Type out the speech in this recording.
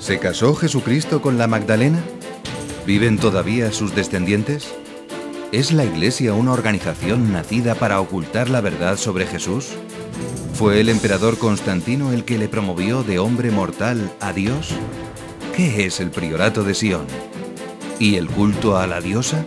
¿Se casó Jesucristo con la Magdalena? ¿Viven todavía sus descendientes? ¿Es la Iglesia una organización nacida para ocultar la verdad sobre Jesús? ¿Fue el emperador Constantino el que le promovió de hombre mortal a Dios? ¿Qué es el priorato de Sion? ¿Y el culto a la diosa?